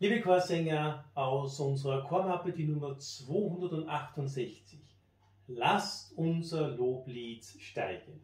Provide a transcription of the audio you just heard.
Liebe Chorsänger aus unserer Chormappe, die Nummer 268, lasst unser Loblied steigen.